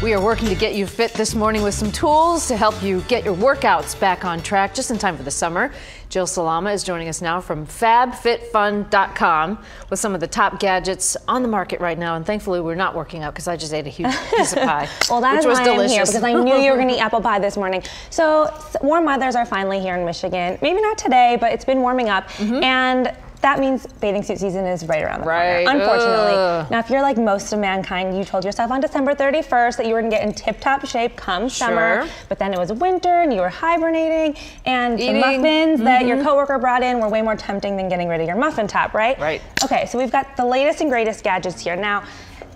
We are working to get you fit this morning with some tools to help you get your workouts back on track just in time for the summer. Jill Salama is joining us now from fabfitfun.com with some of the top gadgets on the market right now. And thankfully, we're not working out because I just ate a huge piece of pie. well, that which is was why delicious. I'm here because I knew you were going to eat apple pie this morning. So warm weathers are finally here in Michigan. Maybe not today, but it's been warming up. Mm -hmm. And that means bathing suit season is right around the right. corner, unfortunately. Ugh. Now, if you're like most of mankind, you told yourself on December 31st that you were gonna get in tip-top shape come sure. summer, but then it was winter and you were hibernating, and Eating. the muffins mm -hmm. that your mm-hmm. coworker brought in were way more tempting than getting rid of your muffin top, right? Right. Okay, so we've got the latest and greatest gadgets here. Now,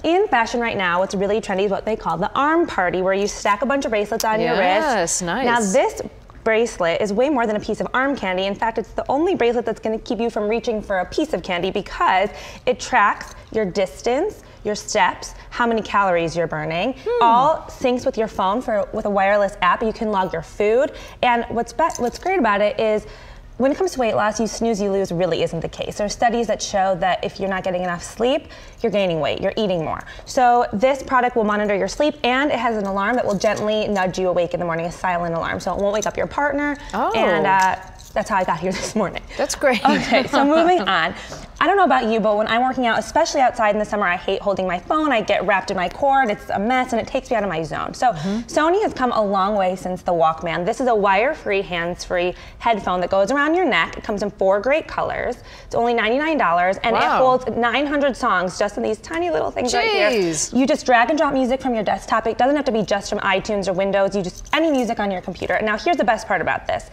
in fashion right now, what's really trendy is what they call the arm party, where you stack a bunch of bracelets on yes, your wrist. Yes, nice. Now this bracelet is way more than a piece of arm candy. In fact, it's the only bracelet that's gonna keep you from reaching for a piece of candy because it tracks your distance, your steps, how many calories you're burning, hmm. all syncs with your phone for with a wireless app. You can log your food. And what's, what's great about it is when it comes to weight loss, you snooze, you lose really isn't the case. There are studies that show that if you're not getting enough sleep, you're gaining weight, you're eating more. So this product will monitor your sleep and it has an alarm that will gently nudge you awake in the morning, a silent alarm. So it won't wake up your partner. Oh. And uh, that's how I got here this morning. That's great. Okay, so moving on. I don't know about you, but when I'm working out, especially outside in the summer, I hate holding my phone. I get wrapped in my cord. It's a mess and it takes me out of my zone. So mm -hmm. Sony has come a long way since the Walkman. This is a wire-free, hands-free headphone that goes around your neck. It comes in four great colors. It's only $99 and wow. it holds 900 songs just in these tiny little things Jeez. right here. You just drag and drop music from your desktop. It doesn't have to be just from iTunes or Windows. You just, any music on your computer. Now here's the best part about this.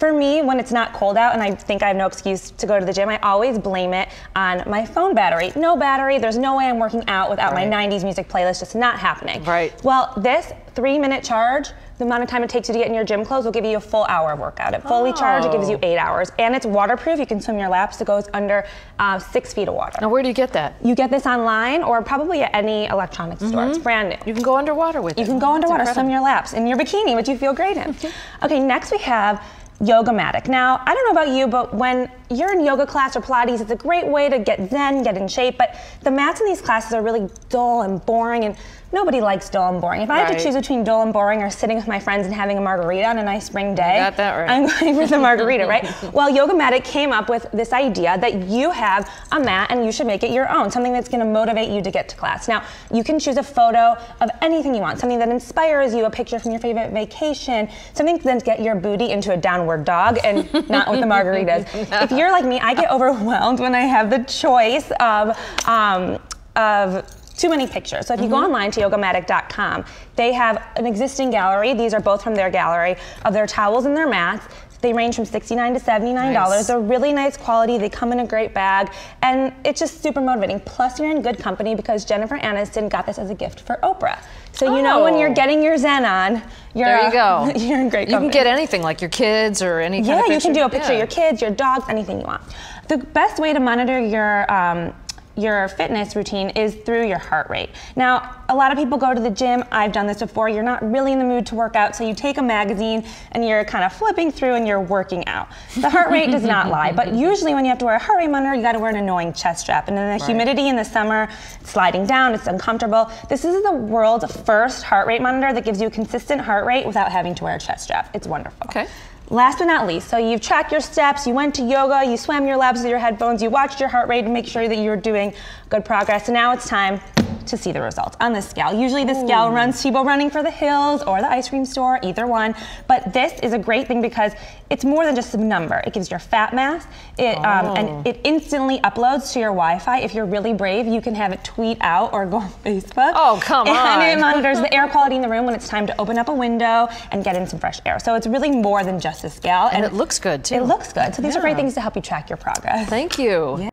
For me, when it's not cold out and I think I have no excuse to go to the gym, I always blame it on my phone battery. No battery, there's no way I'm working out without right. my 90s music playlist, just not happening. Right. Well, this three minute charge, the amount of time it takes you to get in your gym clothes will give you a full hour of workout. It fully oh. charged, it gives you eight hours. And it's waterproof, you can swim your laps, it goes under uh, six feet of water. Now where do you get that? You get this online or probably at any electronics store. Mm -hmm. It's mm-hmm. brand new. You can go underwater with you it. You can go underwater, swim your laps in your bikini, which you feel great in. okay, next we have Yogamatic. Now, I don't know about you, but when you're in yoga class or Pilates, it's a great way to get zen, get in shape, but the mats in these classes are really dull and boring and nobody likes dull and boring. If I right. have to choose between dull and boring or sitting with my friends and having a margarita on a nice spring day, got that right. I'm going for the margarita, right? Well, Yogamatic came up with this idea that you have a mat and you should make it your own, something that's gonna motivate you to get to class. Now, you can choose a photo of anything you want, something that inspires you, a picture from your favorite vacation, something to then get your booty into a downward dog and not with the margaritas. If you're like me, I get overwhelmed when I have the choice of, um, of too many pictures. So if you mm -hmm. go mm-hmm. online to yogamatic.com, they have an existing gallery. These are both from their gallery of their towels and their mats. They range from 69 to $79. Nice. They're really nice quality. They come in a great bag. And it's just super motivating. Plus, you're in good company because Jennifer Aniston got this as a gift for Oprah. So you oh. know when you're oh. getting your Zen on, you're, there you go. you're in great company. You can get anything like your kids or any yeah, of Yeah, you can do a picture yeah. of your kids, your dogs, anything you want. The best way to monitor your um, your fitness routine is through your heart rate. Now, a lot of people go to the gym. I've done this before. You're not really in the mood to work out, so you take a magazine and you're kind of flipping through and you're working out. The heart rate does not lie, but usually when you have to wear a heart rate monitor, you got to wear an annoying chest strap. And then the right. humidity in the summer, it's sliding down, it's uncomfortable. This is the world's first heart rate monitor that gives you a consistent heart rate without having to wear a chest strap. It's wonderful. Okay. Last but not least, so you've tracked your steps, you went to yoga, you swam your laps with your headphones, you watched your heart rate to make sure that you're doing good progress. And now it's time to see the results on this scale. Usually the scale Ooh. runs people running for the hills or the ice cream store, either one. But this is a great thing because it's more than just a number. It gives your fat mass, it, oh. um, and oh. it instantly uploads to your Wi-Fi. If you're really brave, you can have it tweet out or go on Facebook. Oh, come and on. And it monitors the air quality in the room when it's time to open up a window and get in some fresh air. So it's really more than just a scale. And, and it looks good too. It looks good. So these yeah. are great things to help you track your progress. Thank you. Yeah.